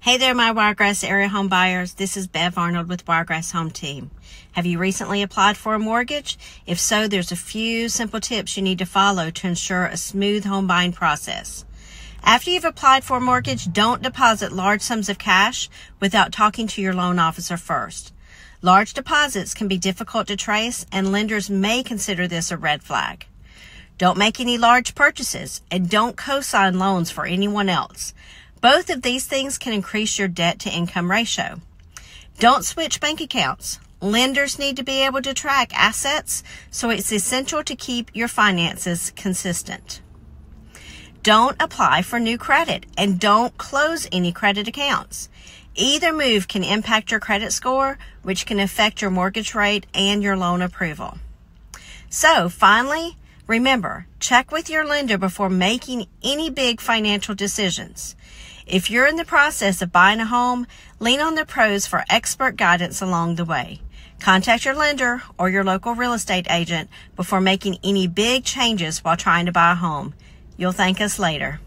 Hey there, my Wiregrass area home buyers. This is Bev Arnold with Wiregrass Home Team. Have you recently applied for a mortgage? If so, there's a few simple tips you need to follow to ensure a smooth home buying process. After you've applied for a mortgage, don't deposit large sums of cash without talking to your loan officer first. Large deposits can be difficult to trace and lenders may consider this a red flag. Don't make any large purchases and don't co-sign loans for anyone else. Both of these things can increase your debt to income ratio. Don't switch bank accounts. Lenders need to be able to track assets, so it's essential to keep your finances consistent. Don't apply for new credit and don't close any credit accounts. Either move can impact your credit score, which can affect your mortgage rate and your loan approval. So finally, remember, check with your lender before making any big financial decisions. If you're in the process of buying a home, lean on the pros for expert guidance along the way. Contact your lender or your local real estate agent before making any big changes while trying to buy a home. You'll thank us later.